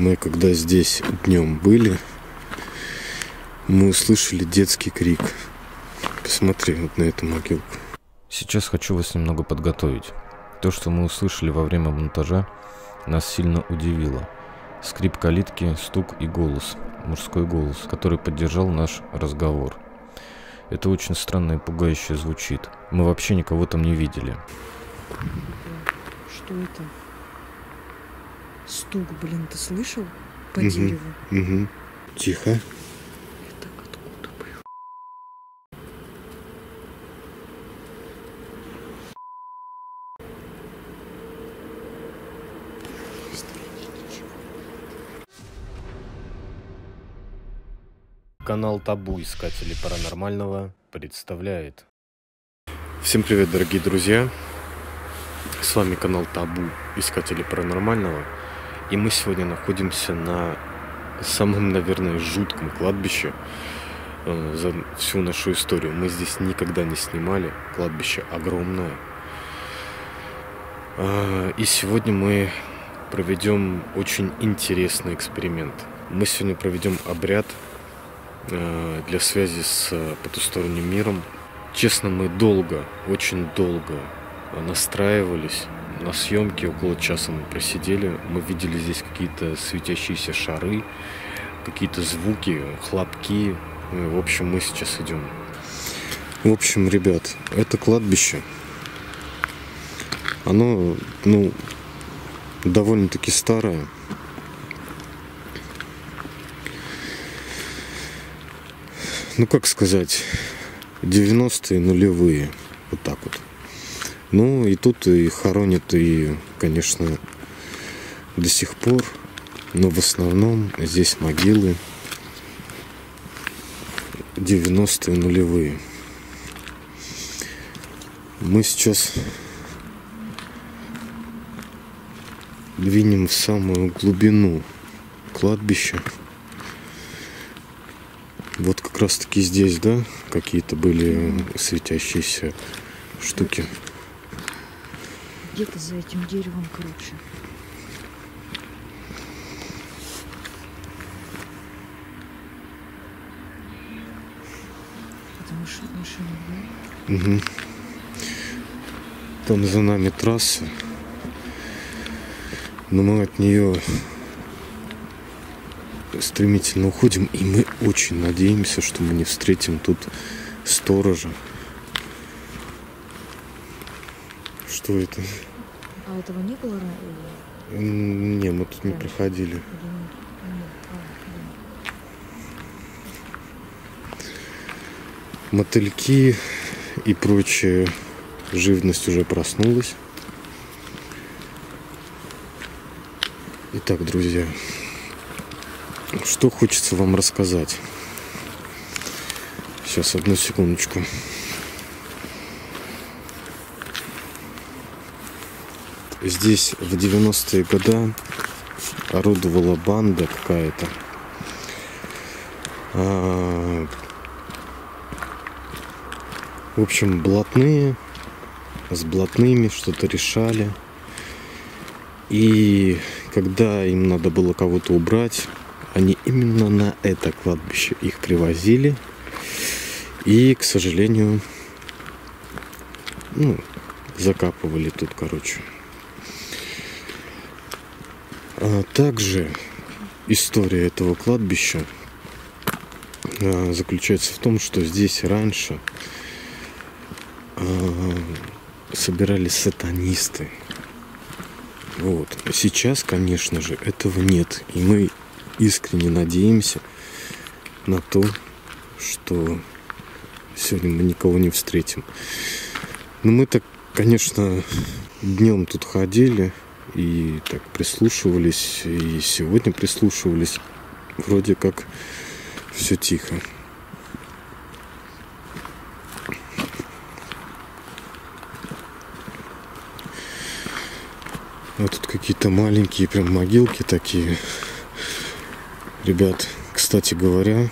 Мы когда здесь днем были, мы услышали детский крик. Посмотри вот на эту могилку. Сейчас хочу вас немного подготовить. То, что мы услышали во время монтажа, нас сильно удивило. Скрип калитки, стук и голос, мужской голос, который поддержал наш разговор. Это очень странно и пугающе звучит. Мы вообще никого там не видели. Что это? Стук, блин, ты слышал? По Мгм. дереву. Угу. Тихо. Это откуда, блин? Канал Табу Искатели Паранормального представляет. Всем привет, дорогие друзья. С вами канал Табу Искатели Паранормального. И мы сегодня находимся на самом, наверное, жутком кладбище э, за всю нашу историю. Мы здесь никогда не снимали. Кладбище огромное. А, И сегодня мы проведем очень интересный эксперимент. Мы сегодня проведем обряд э, для связи с э, потусторонним миром. Честно, мы долго, очень долго настраивались на съемки, около часа мы просидели. Мы видели здесь какие-то светящиеся шары, какие-то звуки, хлопки. Э, В общем, мы сейчас идем. В общем, ребят, это кладбище. Оно, ну, довольно-таки старое. ну как сказать, 90-е нулевые, вот так вот. Ну и тут и хоронят, и, конечно, до сих пор, но в основном здесь могилы 90-е нулевые. Мы сейчас двинем в самую глубину кладбища. Вот как раз таки здесь, да, какие-то были светящиеся штуки. Где-то за этим деревом, короче. Это машина, машина, да? Мгм. Там за нами трасса. Но мы от нее стремительно уходим, и мы очень надеемся, что мы не встретим тут сторожа. Что это? А этого не было Не, мы тут не Да. проходили. Или нет? Нет. А, Мотыльки и прочая живность уже проснулась. Итак, друзья, что хочется вам рассказать? Сейчас, одну секундочку. Здесь в 90-е годы орудовала банда какая-то. А, в общем, блатные с блатными что-то решали. И когда им надо было кого-то убрать, они именно на это кладбище их привозили. И, к сожалению, ну, закапывали тут, короче. А также история этого кладбища а, заключается в том, что здесь раньше а, собирались сатанисты. Вот. Сейчас, конечно же, этого нет. И мы искренне надеемся на то, что сегодня мы никого не встретим. Но мы так, конечно, днем тут ходили и так прислушивались, и сегодня прислушивались. Вроде как все тихо. А тут какие-то маленькие прям могилки такие. Ребят, кстати говоря,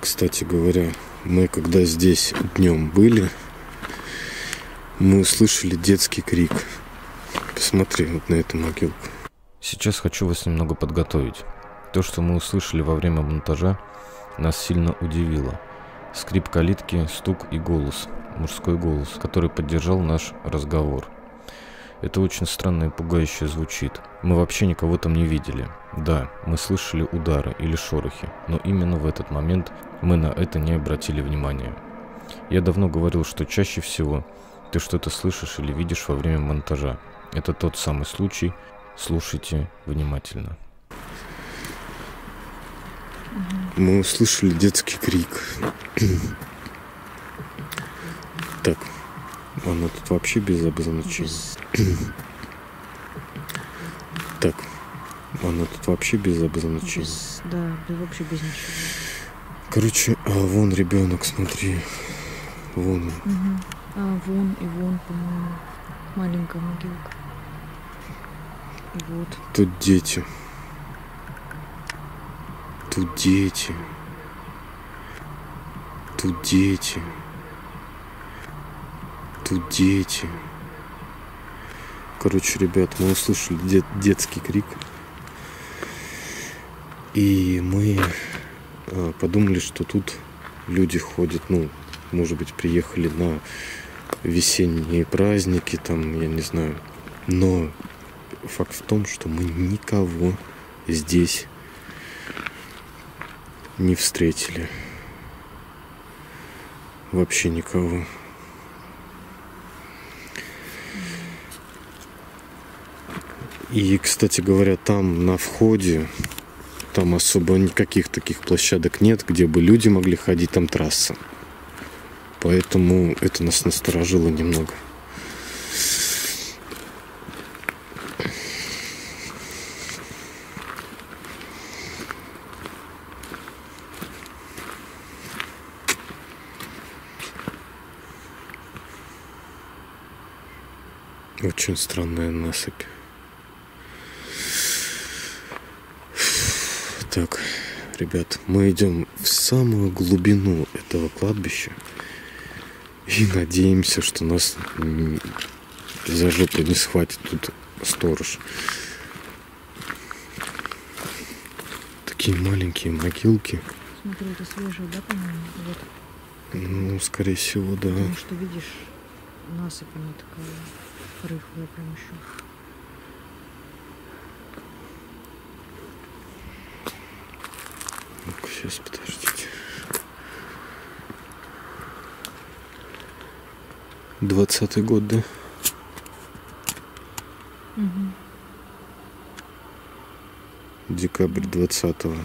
кстати говоря, мы когда здесь днем были, мы услышали детский крик. Посмотри вот на эту могилку. Сейчас хочу вас немного подготовить. То, что мы услышали во время монтажа, нас сильно удивило. Скрип калитки, стук и голос, мужской голос, который поддержал наш разговор. Это очень странно и пугающе звучит. Мы вообще никого там не видели. Да, мы слышали удары или шорохи, но именно в этот момент мы на это не обратили внимания. Я давно говорил, что чаще всего ты что-то слышишь или видишь во время монтажа. Это тот самый случай. Слушайте внимательно. Мы услышали детский крик. так, она тут вообще без обозначения. так, она тут вообще без обозначения. Без- да, без- вообще без ничего. Короче, а вон ребенок, смотри. Вон он. Мгм. А вон и вон, по-моему, маленькая могилка. Вот. Тут дети. Тут дети. Тут дети. Тут дети. Короче, ребят, мы услышали дет- детский крик. И мы э, подумали, что тут люди ходят, ну, может быть, приехали на весенние праздники, там, я не знаю. Но факт в том, что мы никого здесь не встретили. Вообще никого. И, кстати говоря, там на входе, там особо никаких таких площадок нет, где бы люди могли ходить, там трасса. Поэтому это нас насторожило немного. Очень странная насыпь. Так, ребят, мы идем в самую глубину этого кладбища и надеемся, что нас за жопу не схватит тут сторож. Такие маленькие могилки. Смотри, это свежие, да, по-моему? Вот. Ну, скорее всего, да. Потому что, видишь, насыпь она такая рыхлая прям еще. Ну сейчас, подожди. 20 год, да? Угу. Декабрь 20-го.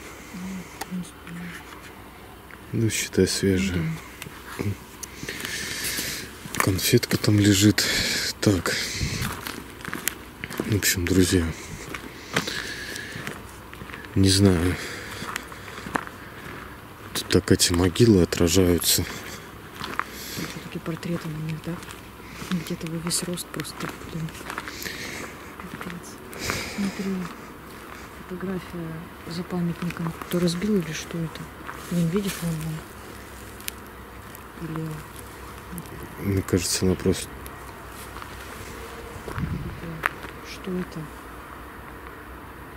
Ну, считай, свежая. Угу. Конфетка там лежит. Так. В общем, друзья. Не знаю. Тут так эти могилы отражаются. Портреты на них, да? Где-то во весь рост просто. Блин. Капец. Смотри, фотография за памятником. Кто разбил или что это? Блин, видишь, вон. Или Мне кажется, она просто... что это?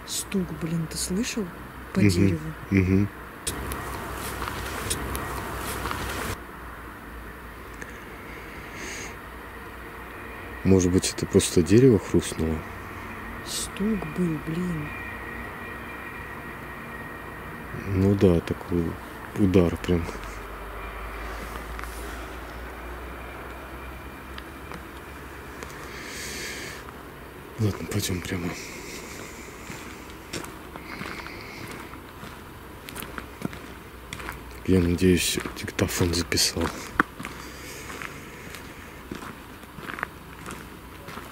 Стук, блин, ты слышал? По Мгм. дереву. Мгм. Может быть, это просто дерево хрустнуло? Стук был, блин. Ну да, такой удар прям. Ладно, пойдем прямо. Я надеюсь, диктофон записал.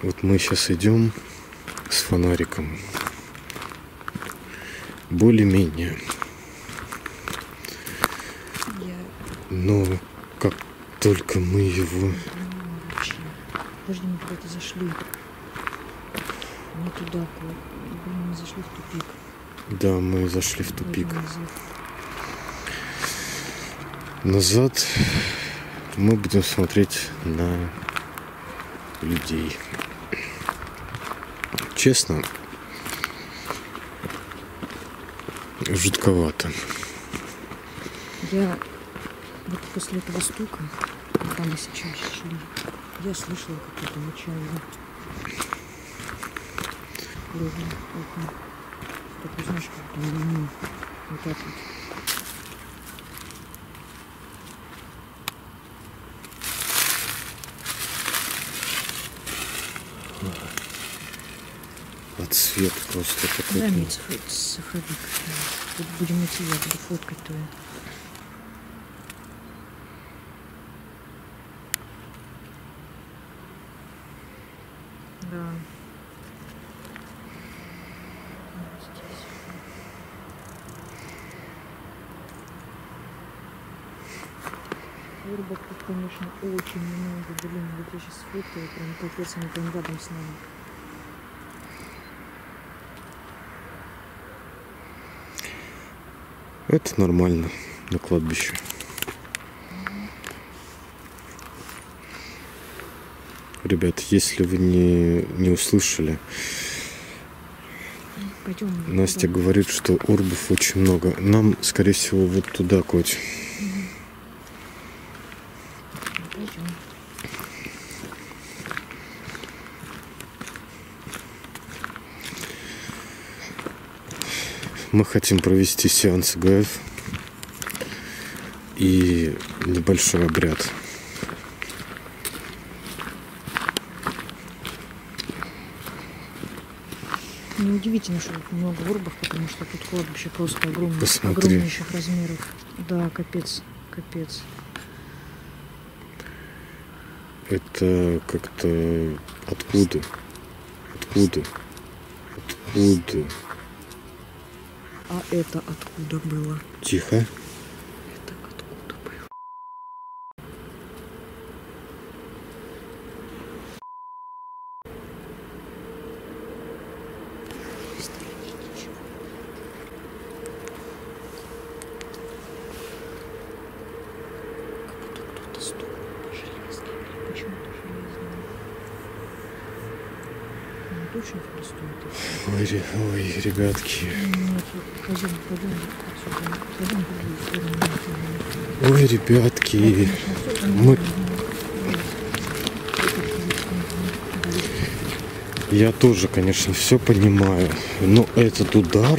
Вот мы сейчас идем с фонариком. Более-менее. Но как только мы его... Подожди, мы куда-то зашли. Не туда, куда. Мы зашли в тупик. Да, мы зашли в тупик. Назад мы будем смотреть на людей. Честно, жутковато. Я вот после этого стука, когда мы сейчас шли, я слышала какое-то мычание. Ровно окна. Такой, знаешь, как будто ну, вот так вот. А цвет просто Да, какой-то. мне сахарник. Тут будем идти, я буду фоткать твою. Да. Урбок тут, конечно, очень много. Блин, вот я сейчас фоткаю, прям капец, они прям рядом с нами. Это нормально на кладбище. Ребят, если вы не, не услышали, Пойдем. Настя говорит, что орбов очень много. Нам, скорее всего, вот туда, Коть. Пойдем. Мы хотим провести сеанс ГФ и небольшой обряд. Неудивительно, что тут много урбов, потому что тут кладбище просто огромное, Посмотри. огромнейших размеров. Да, капец, капец. Это как-то откуда? Откуда? Откуда? А это откуда было? Тихо. Это откуда было? Странички. Как будто кто-то стукнул по железке. Блин, Почему-то железная. Ну, точно кто-то стоит. Ой, ре- ой, ребятки. Нет, пойдем, пойдем отсюда. Пойдем в другую сторону. Ой, ребятки. Мы- Я тоже, конечно, все понимаю. Но этот удар,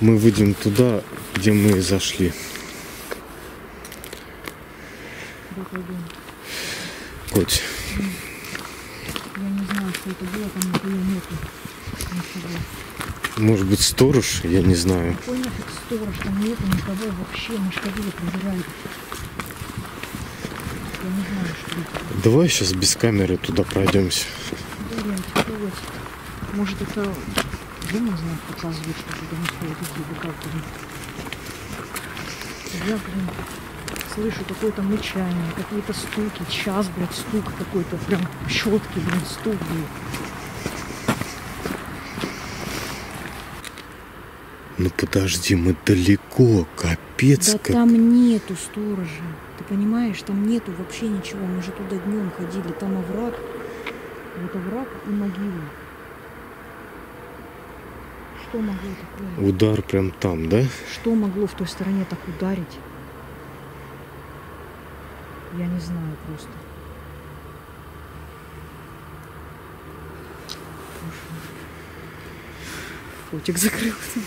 мы выйдем туда, где мы зашли. Да, пойдем. Коть, Я не знаю, что это было, там нихуя нету. Ничего. может быть сторож, я не знаю. Какой нафиг сторож, там нету никого вообще, мы проверяли. Я не знаю, что это. Давай сейчас без камеры туда пройдемся. Блин, вот. Может это дом знает показывает, что же дома стоит идти, или как, блин. Я, блин, слышу какое-то мычание, какие-то стуки. Сейчас, блядь, стук какой-то, прям щетки, блин, стук, блин. Ну подожди, мы далеко, капец Да как. там нету сторожа. Ты понимаешь, там нету вообще ничего. Мы же туда днем ходили. Там овраг. Вот овраг и могила. Что могло такое? Удар прям там, да? Что могло в той стороне так ударить? Я не знаю просто. Котик закрылся.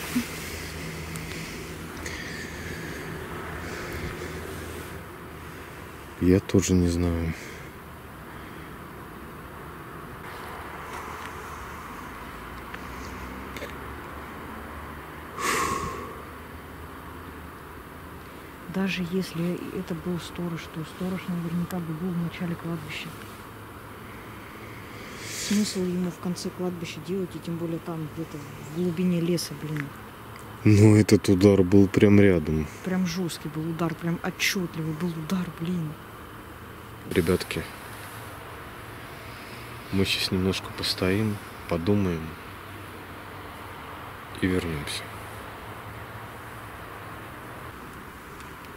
Я тоже не знаю. Даже если это был сторож, то сторож наверняка бы был в начале кладбища. Смысл ему в конце кладбища делать, и тем более там где-то в глубине леса, блин. Ну этот удар был прям рядом. Прям жесткий был удар, прям отчетливый был удар, блин. Ребятки, мы сейчас немножко постоим, подумаем и вернемся.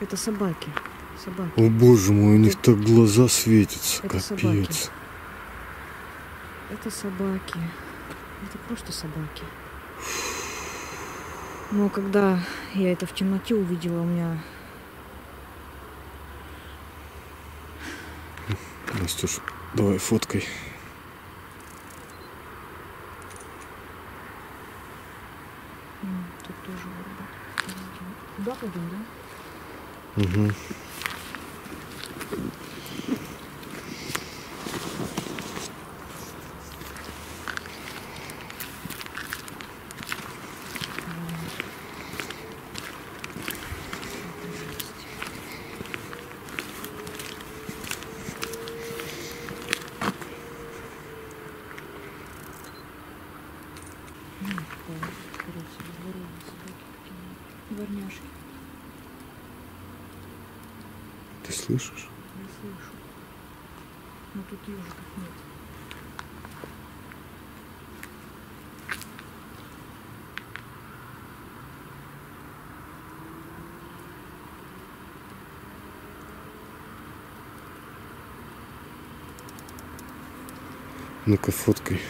Это собаки. Собаки. О боже мой, у них так глаза светятся, Это капец. Это собаки. Это просто собаки. Но когда я это в темноте увидела, у меня Настюш, давай фоткой. тут тоже вроде. Куда пойдем, да? Угу. Ну, такая, скорее всего, здоровые собаки какие-нибудь. Дворняжки. Ты слышишь? Я слышу. Но тут ежиков нет. Ну-ка, свой.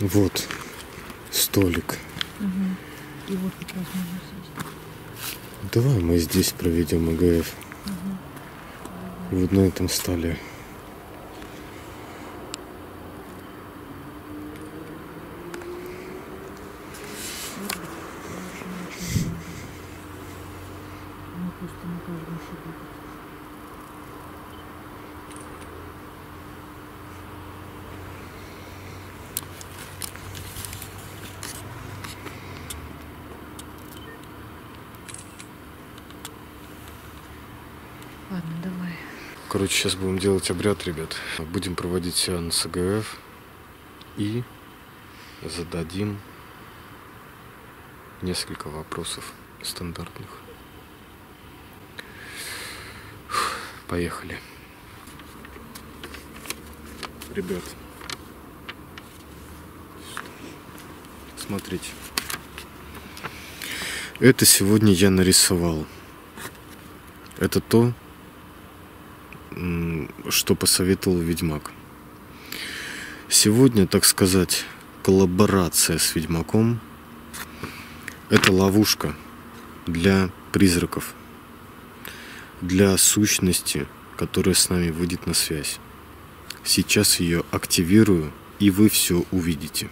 Вот столик. И вот как раз можно. Давай мы здесь проведем АГФ. Вот на этом столе. Ну, просто на каждом шагу. Ладно, давай. Короче, сейчас будем делать обряд, ребят. Будем проводить сеанс АГФ и зададим несколько вопросов стандартных. Поехали. Ребят, смотрите. Это сегодня я нарисовал. Это то, что посоветовал Ведьмак. Сегодня, так сказать, коллаборация с Ведьмаком – это ловушка для призраков, для сущности, которая с нами выйдет на связь. Сейчас ее активирую, и вы все увидите.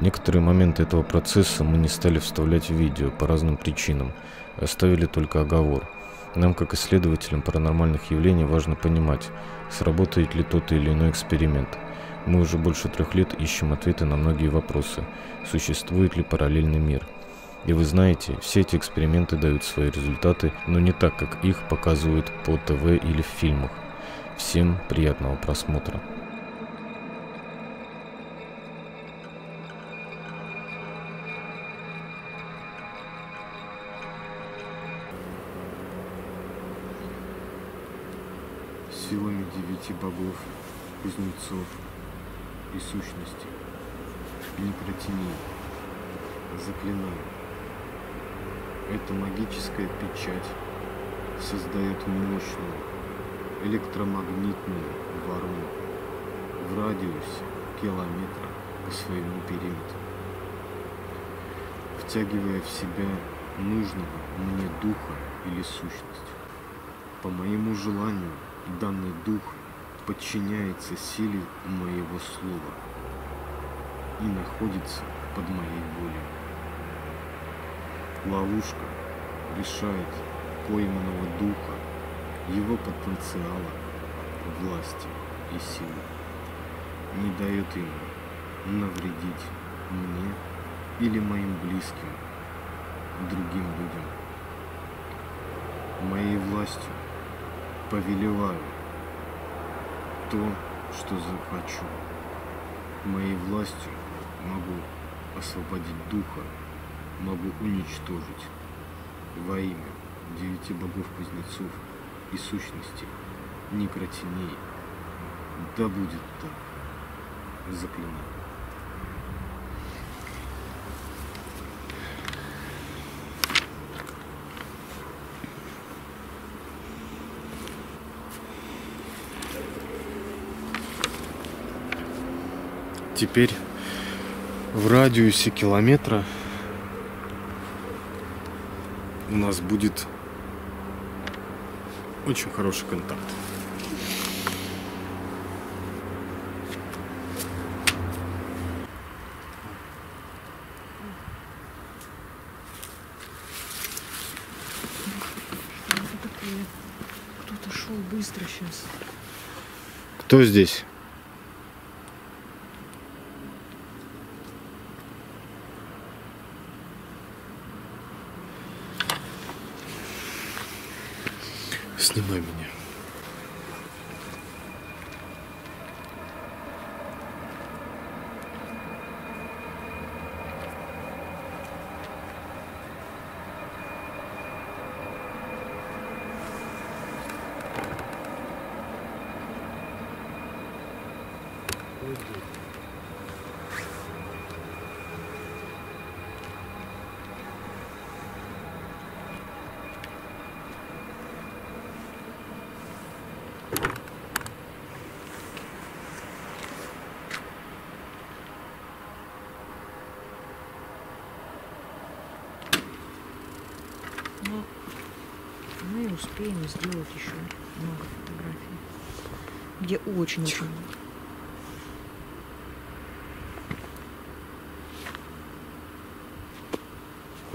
Некоторые моменты этого процесса мы не стали вставлять в видео по разным причинам, оставили только оговор. Нам, как исследователям паранормальных явлений, важно понимать, сработает ли тот или иной эксперимент. Мы уже больше трех лет ищем ответы на многие вопросы. Существует ли параллельный мир? И вы знаете, все эти эксперименты дают свои результаты, но не так, как их показывают по ТВ или в фильмах. Всем приятного просмотра. Девяти богов, кузнецов и сущностей. Не протяни, заклинаю. Эта магическая печать создает мощную электромагнитную ворону в радиусе километра по своему периметру, втягивая в себя нужного мне духа или сущность. По моему желанию данный дух подчиняется силе моего слова и находится под моей волей. Ловушка лишает пойманного духа его потенциала, власти и силы. Не дает ему навредить мне или моим близким, другим людям. Моей властью повелеваю то, что захочу. Моей властью могу освободить духа, могу уничтожить во имя девяти богов-кузнецов и сущности некротеней. Да будет так. Заклинаю. Теперь в радиусе километра у нас будет очень хороший контакт. Что это такое? Кто-то шел быстро сейчас. Кто здесь? Снимай меня. Но мы успеем сделать еще много фотографий. Где очень-очень много.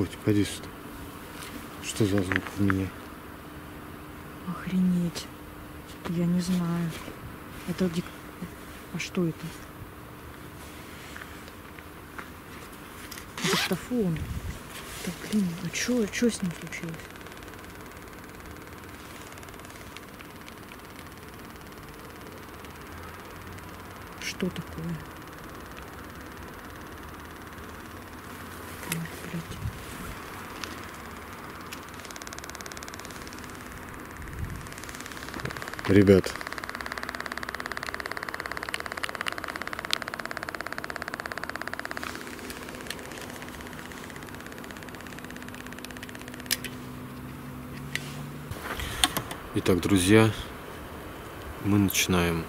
Коть, поди сюда. Что за звук в меня? Охренеть. Я не знаю. Это дик... А что это? Диктофон. Да блин, а чё, чё с ним случилось? Что такое? Ой, блядь. Ребят, Итак, друзья, мы начинаем.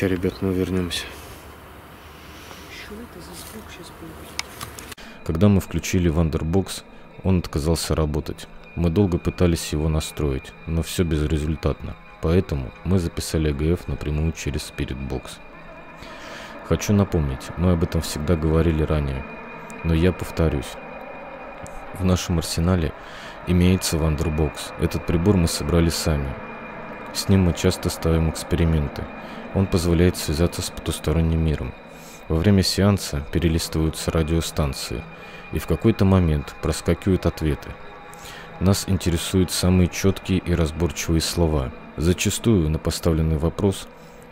Сейчас, ребят, мы вернемся. Когда мы включили Wonderbox, он отказался работать. Мы долго пытались его настроить, но все безрезультатно. Поэтому мы записали ЭГФ напрямую через Spiritbox. Хочу напомнить, мы об этом всегда говорили ранее, но я повторюсь. В нашем арсенале имеется Wonderbox. Этот прибор мы собрали сами. С ним мы часто ставим эксперименты. Он позволяет связаться с потусторонним миром. Во время сеанса перелистываются радиостанции, и в какой-то момент проскакивают ответы. Нас интересуют самые четкие и разборчивые слова. Зачастую на поставленный вопрос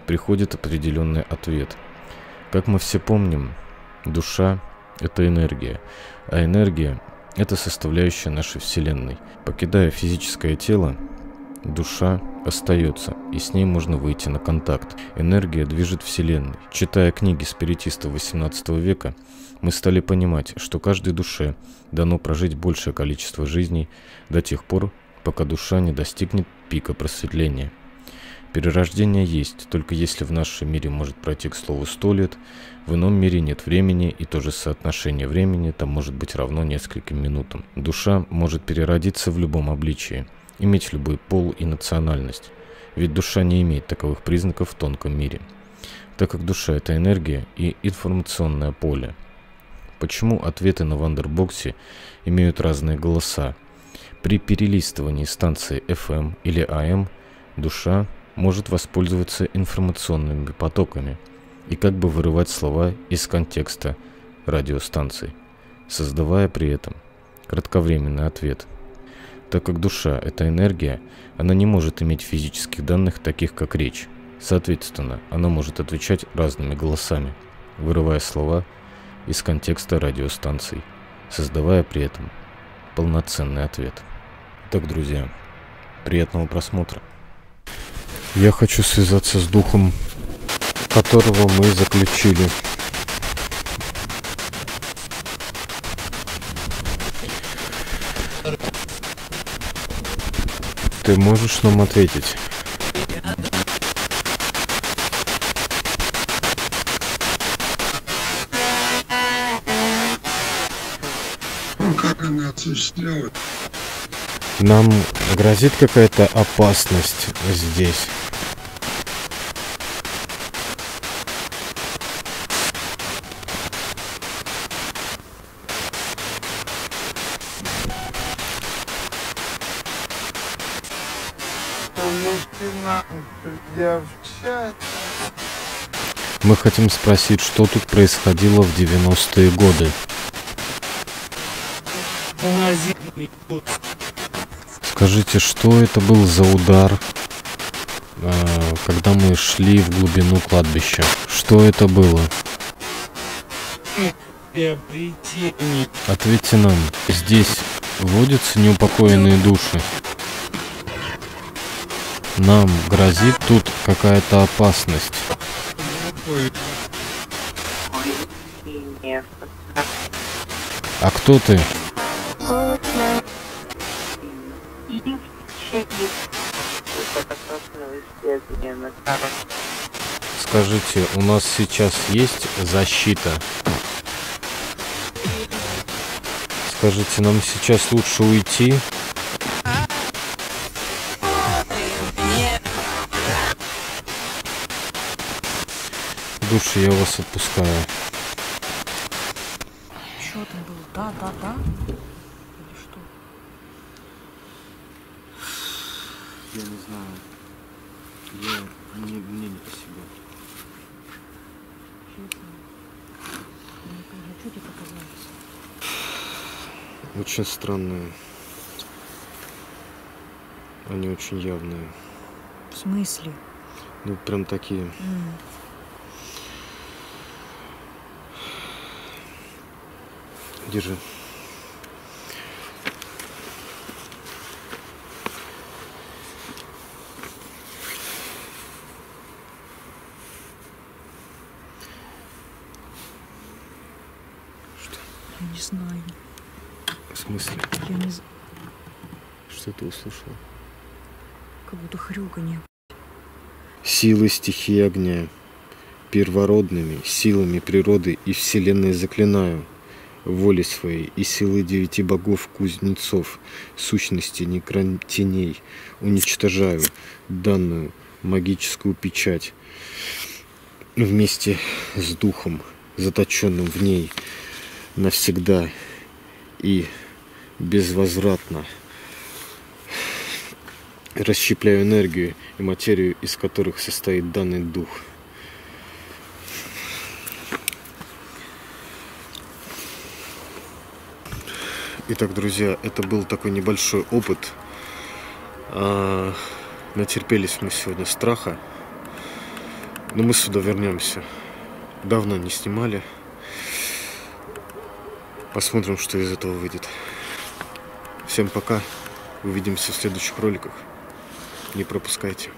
приходит определенный ответ. Как мы все помним, душа – это энергия, а энергия – это составляющая нашей Вселенной. Покидая физическое тело, душа остается, и с ней можно выйти на контакт. Энергия движет Вселенной. Читая книги спиритистов XVIII века, мы стали понимать, что каждой душе дано прожить большее количество жизней до тех пор, пока душа не достигнет пика просветления. Перерождение есть, только если в нашем мире может пройти, к слову, сто лет, в ином мире нет времени, и то же соотношение времени там может быть равно нескольким минутам. Душа может переродиться в любом обличии, иметь любой пол и национальность, ведь душа не имеет таковых признаков в тонком мире, так как душа – это энергия и информационное поле. Почему ответы на Wonderbox е имеют разные голоса? При перелистывании станции FM или AM душа может воспользоваться информационными потоками и как бы вырывать слова из контекста радиостанций, создавая при этом кратковременный ответ. Так как душа – это энергия, она не может иметь физических данных, таких как речь. Соответственно, она может отвечать разными голосами, вырывая слова из контекста радиостанций, создавая при этом полноценный ответ. Так, друзья, приятного просмотра. Я хочу связаться с духом, которого мы заключили. Ты можешь нам ответить? как она осуществляет. Нам грозит какая-то опасность здесь. Мы хотим спросить, что тут происходило в 90-е годы. Скажите, что это был за удар, э, когда мы шли в глубину кладбища? Что это было? Ответьте нам, здесь водятся неупокоенные души? Нам грозит тут какая-то опасность. А кто ты? Скажите, у нас сейчас есть защита? Скажите, нам сейчас лучше уйти? Души, я вас отпускаю. Что там было? Да, да, да. Или что? Я не знаю. Я мне, мне не по себе. Что тебе показалось? Очень странные. Они очень явные. В смысле? Ну, прям такие. М. Держи. Я не знаю. В смысле? Я не з- Что ты услышал? Как будто хрюканье. Силы стихии огня, первородными силами природы и вселенной заклинаю, воли своей и силы девяти богов-кузнецов, сущности некротеней, уничтожаю данную магическую печать вместе с духом, заточенным в ней навсегда и безвозвратно расщепляю энергию и материю, из которых состоит данный дух. Итак, друзья, это был такой небольшой опыт. А, натерпелись мы сегодня страха. Но мы сюда вернемся. Давно не снимали. Посмотрим, что из этого выйдет. Всем пока. Увидимся в следующих роликах. Не пропускайте.